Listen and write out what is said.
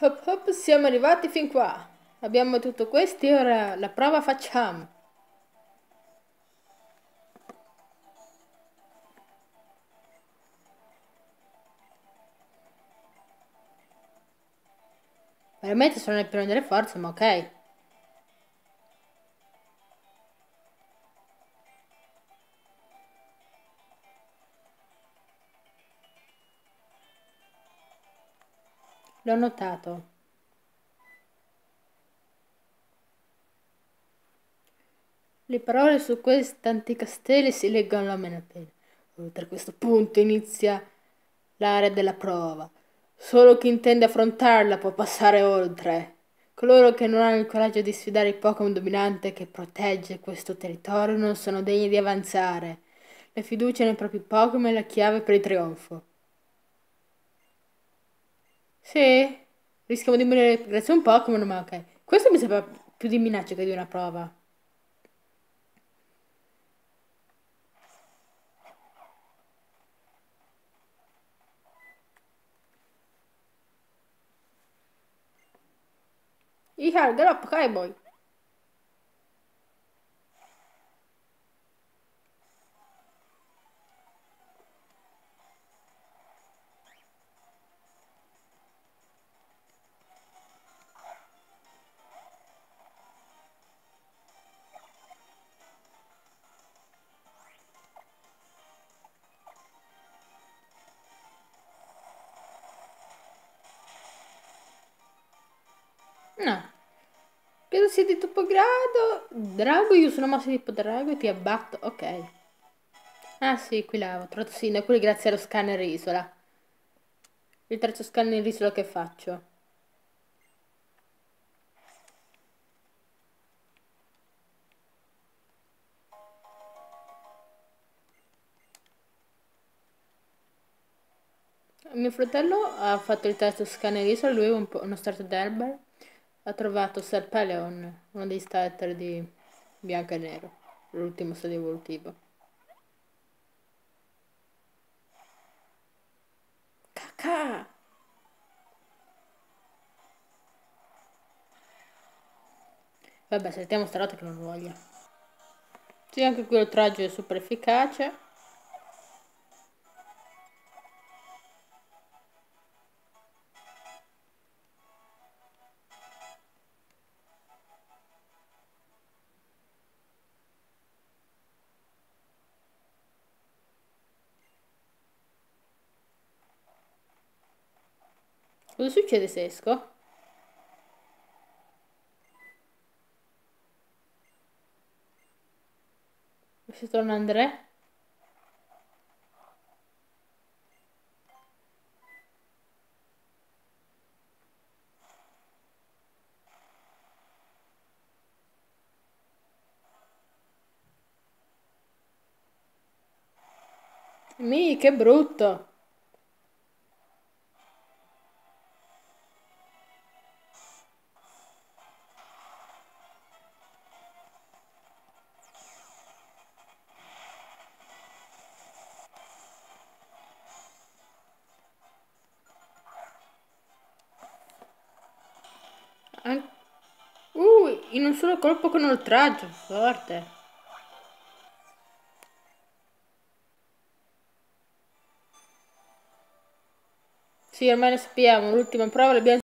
Hop hop, siamo arrivati fin qua. Abbiamo tutto questo e ora la prova facciamo. Veramente sono nel pieno delle forze, ma ok. L'ho notato. Le parole su questi antichi castelli si leggono a meno appena. Oltre questo punto inizia l'area della prova. Solo chi intende affrontarla può passare oltre. Coloro che non hanno il coraggio di sfidare il Pokémon dominante che protegge questo territorio non sono degni di avanzare. La fiducia nei propri Pokémon è la chiave per il trionfo. Sì, rischiamo di morire grazie a un Pokémon, ma ok. Questo mi sembra più di minaccia che di una prova. Ihar, galoppa, cowboy. No. Credo sia di tipo grado. Drago, io sono mossa di tipo drago e ti abbatto. Ok. Ah sì, qui l'avevo trovato sì, da quelli grazie allo scanner isola. Il terzo scanner isola che faccio. Mio fratello ha fatto il terzo scanner isola, lui è un uno starter d'Elber ha trovato Serpeleon, uno dei starter di bianco e nero, l'ultimo stadio evolutivo. Cacà! Vabbè, sentiamo sta che non voglia. Sì, anche qui l'oltraggio è super efficace. Cosa succede se esco? Se torna Andrea? Mi, che brutto! An- uh, in un solo colpo con oltraggio, forte. Sì, ormai lo sappiamo, l'ultima prova l'abbiamo